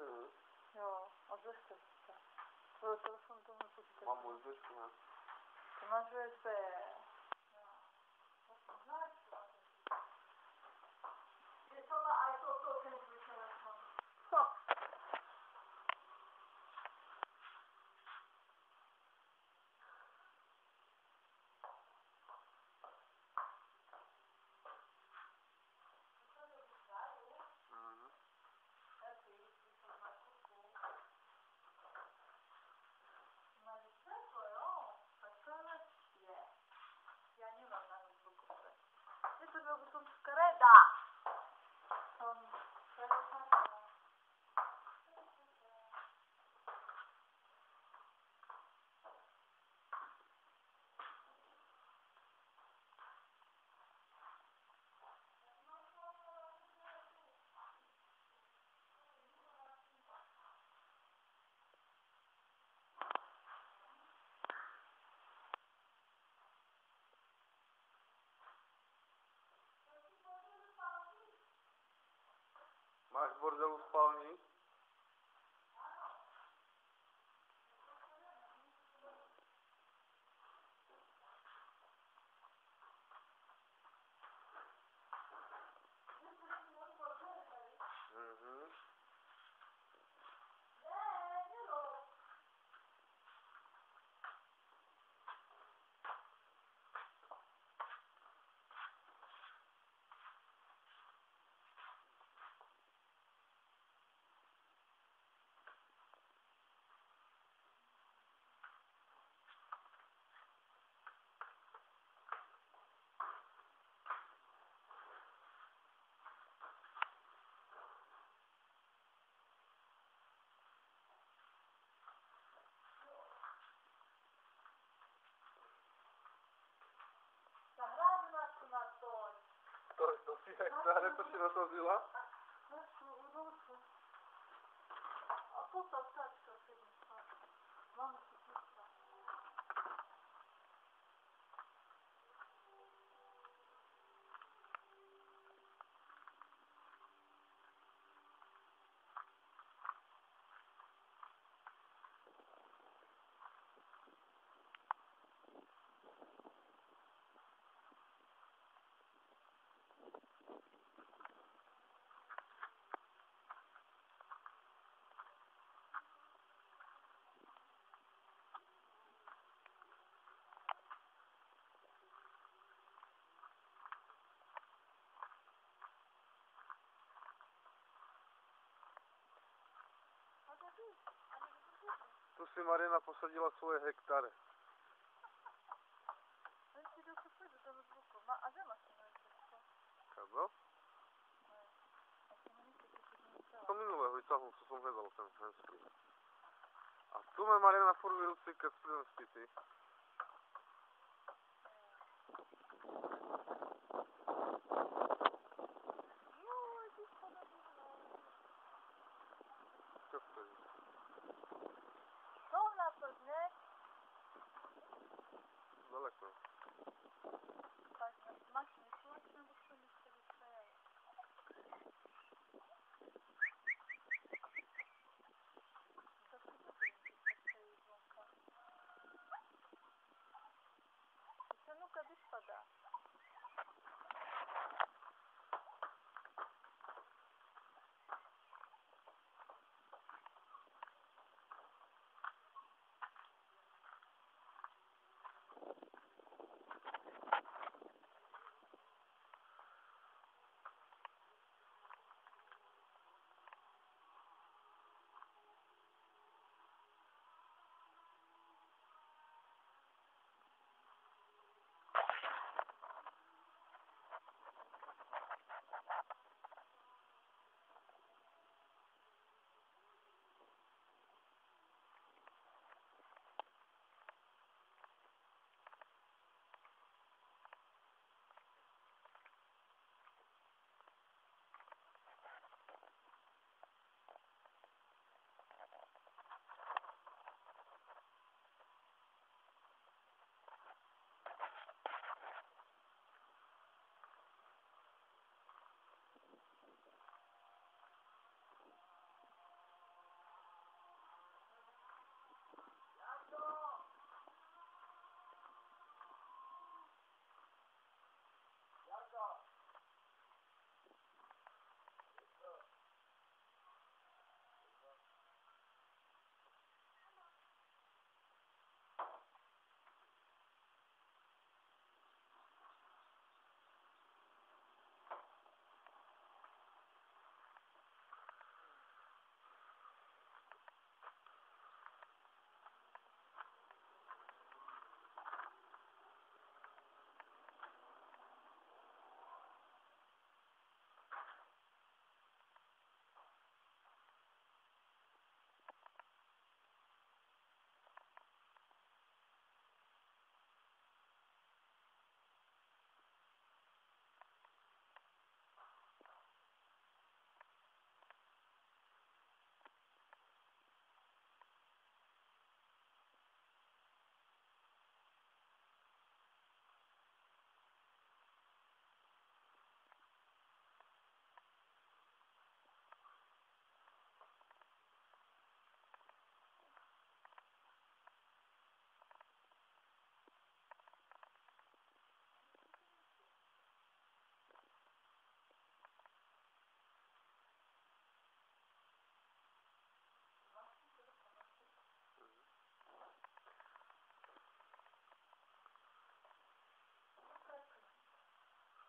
Слышно? Jo, odwróćcie się. Było telefon do mnie Mam podpisać. odwyk, nie? To masz USB. Bordeaux Paulo To, to jak zahre, to si udolku. A. si Marina posadila svoje hektare. A že si nechcela. To minulého vyťahol, co som hľadal, ten ženský. A tu má Marina furt vyrúci, keď prídem spíti. Joj,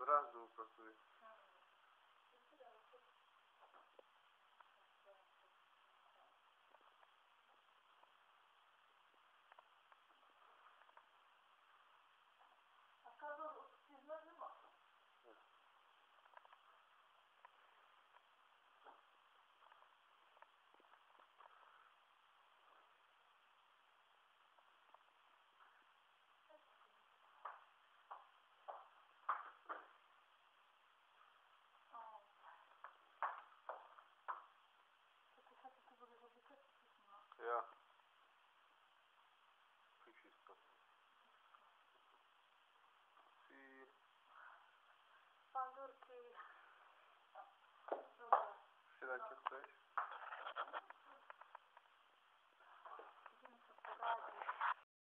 сразу как бы